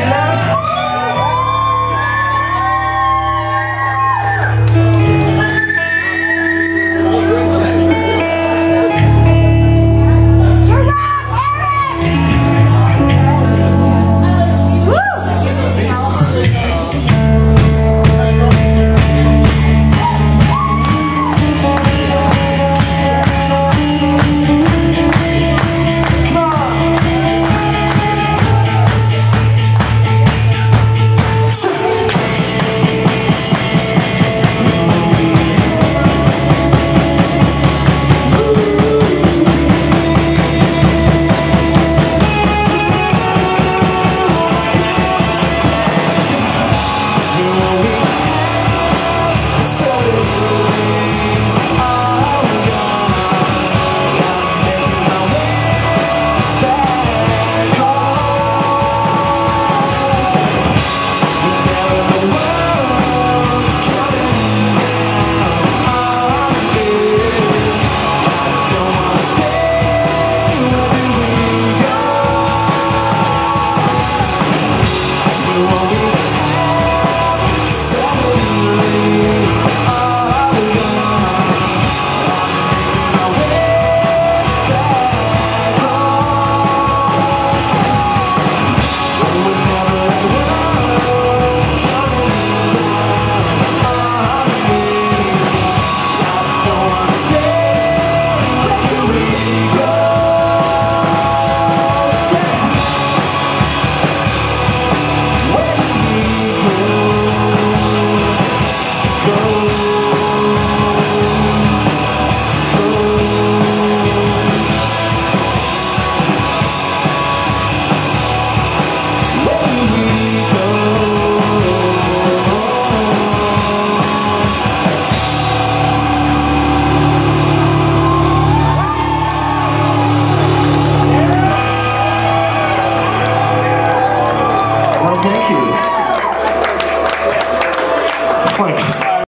السلام